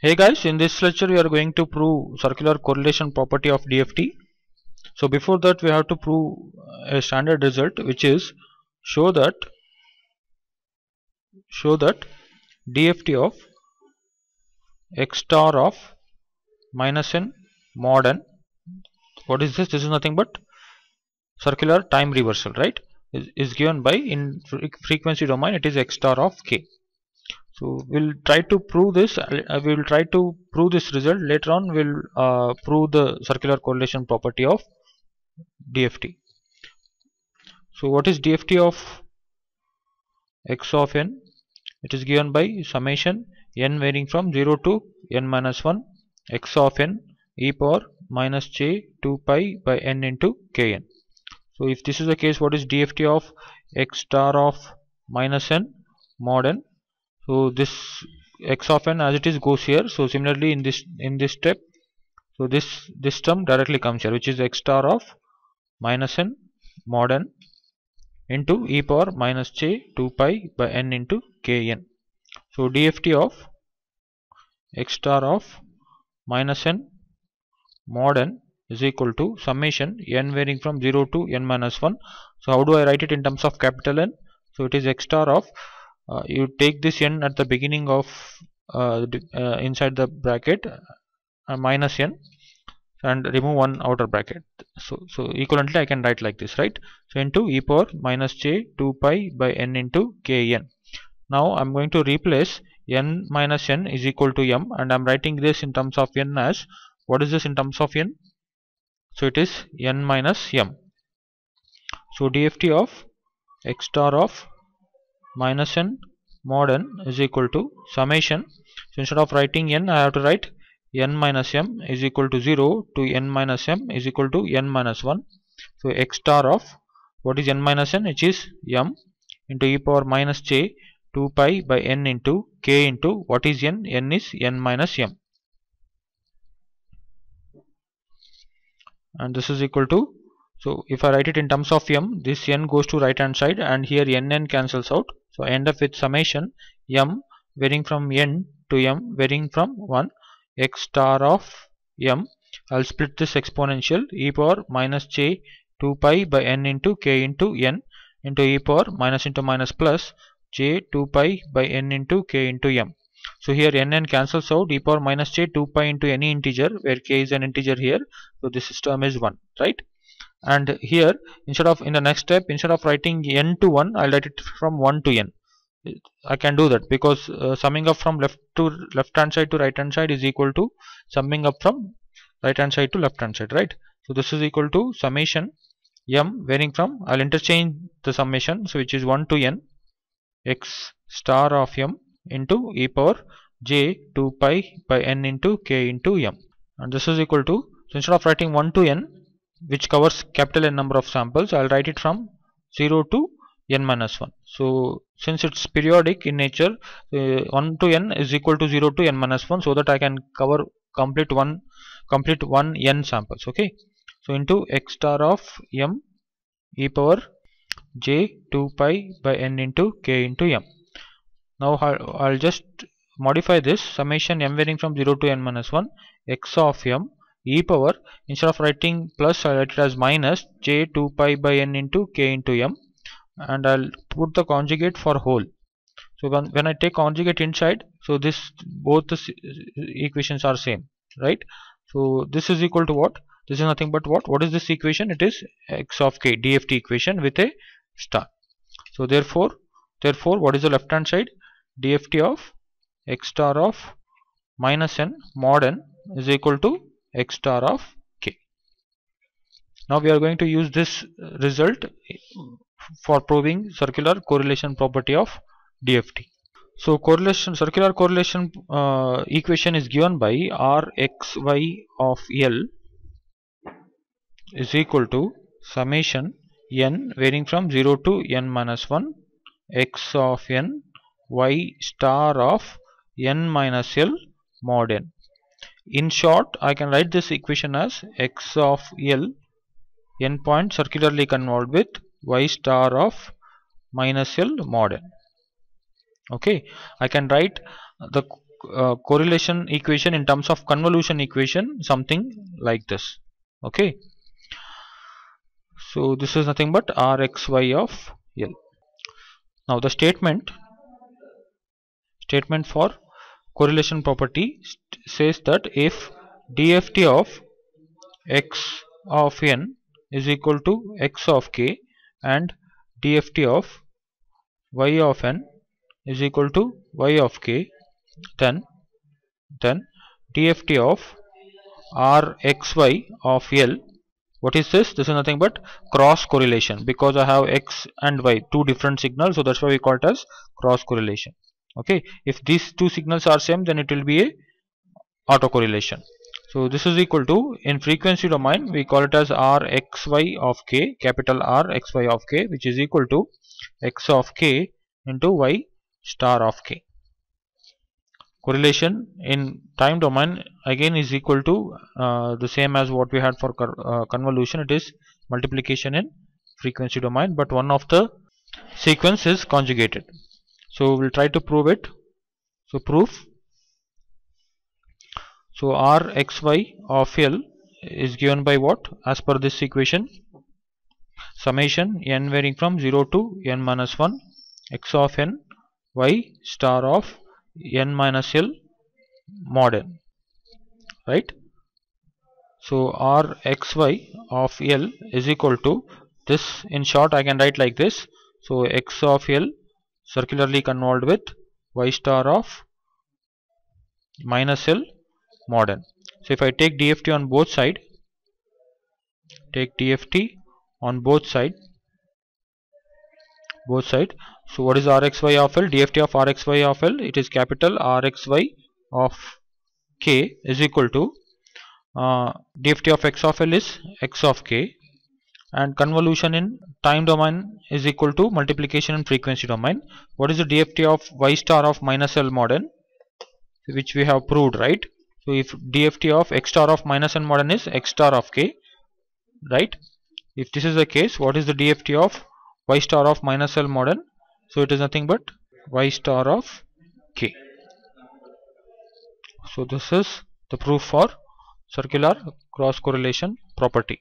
Hey guys, in this lecture we are going to prove circular correlation property of DFT. So before that we have to prove uh, a standard result which is show that show that DFT of x star of minus n mod n. What is this? This is nothing but circular time reversal right? Is, is given by in frequency domain it is x star of k so we'll try to prove this. Uh, we will try to prove this result. Later on we'll uh, prove the circular correlation property of DFT so what is DFT of x of n? It is given by summation n varying from 0 to n minus 1 x of n e power minus j 2 pi by n into kn. So if this is the case what is DFT of x star of minus n mod n so this x of n as it is goes here. So similarly in this in this step so this this term directly comes here which is x star of minus n mod n into e power minus j 2 pi by n into kn so dft of x star of minus n mod n is equal to summation n varying from 0 to n minus 1 so how do i write it in terms of capital n? So it is x star of uh, you take this n at the beginning of uh, uh, inside the bracket uh, minus n and remove one outer bracket. So so equivalently i can write like this right? So into e power minus j 2 pi by n into kn now i'm going to replace n minus n is equal to m and i'm writing this in terms of n as what is this in terms of n? So it is n minus m. So dft of x star of minus n mod n is equal to summation. So instead of writing n i have to write n minus m is equal to 0 to n minus m is equal to n minus 1 so x star of what is n minus n? Which is m into e power minus j 2 pi by n into k into what is n? N is n minus m. And this is equal to so if I write it in terms of m this n goes to right hand side and here n n cancels out so end up with summation m varying from n to m varying from 1 x star of m I'll split this exponential e power minus j 2 pi by n into k into n into e power minus into minus plus j 2 pi by n into k into m. So here n n cancels out e power minus j 2 pi into any integer where k is an integer here. So this term is 1 right and here instead of in the next step instead of writing n to 1 I'll write it from 1 to n. I can do that because uh, summing up from left to left hand side to right hand side is equal to summing up from right hand side to left hand side right? So this is equal to summation m varying from I'll interchange the summation so which is 1 to n x star of m into e power j 2 pi by n into k into m. And this is equal to so instead of writing 1 to n which covers capital N number of samples. I'll write it from 0 to n minus 1 so since it's periodic in nature uh, 1 to n is equal to 0 to n minus 1 so that I can cover complete one complete one n samples okay? So into x star of m e power j 2 pi by n into k into m. Now I'll just modify this. Summation m varying from 0 to n minus 1 x of m e power instead of writing plus I'll write it as minus j 2 pi by n into k into m and I'll put the conjugate for whole. So when, when I take conjugate inside so this both the equations are same right? So this is equal to what? This is nothing but what? What is this equation? It is x of k dft equation with a star. So therefore therefore what is the left hand side? Dft of x star of minus n mod n is equal to x star of k now we are going to use this result for proving circular correlation property of DFT. So correlation circular correlation uh, equation is given by Rxy of L is equal to summation n varying from 0 to n minus 1 x of n y star of n minus L mod n. In short, I can write this equation as x of L n point circularly convolved with y star of minus L mod n. Okay, I can write the uh, correlation equation in terms of convolution equation something like this okay so this is nothing but rxy of l now the statement statement for correlation property says that if dft of x of n is equal to x of k and dft of y of n is equal to y of k then then dft of rxy of l what is this? This is nothing but cross correlation because i have x and y two different signals so that's why we call it as cross correlation okay? If these two signals are same then it will be a autocorrelation. So this is equal to in frequency domain we call it as rxy of k capital r x y of k which is equal to x of k into y star of k. Correlation in time domain again is equal to uh, the same as what we had for uh, convolution. It is multiplication in frequency domain but one of the sequence is conjugated so we'll try to prove it. So proof. So r xy of l is given by what? As per this equation. Summation n varying from 0 to n minus 1 x of n y star of n minus l mod n right? So r xy of l is equal to this. In short I can write like this. So x of l circularly convolved with y star of minus l mod n so if I take DFT on both side take DFT on both side both side so what is rxy of l? Dft of rxy of l it is capital rxy of k is equal to uh, dft of x of l is x of k and convolution in time domain is equal to multiplication in frequency domain. What is the dft of y star of minus l mod n which we have proved right? So if dft of x star of minus n mod n is x star of k right? If this is the case what is the dft of y star of minus l mod n so it is nothing but y star of k. So this is the proof for circular cross correlation property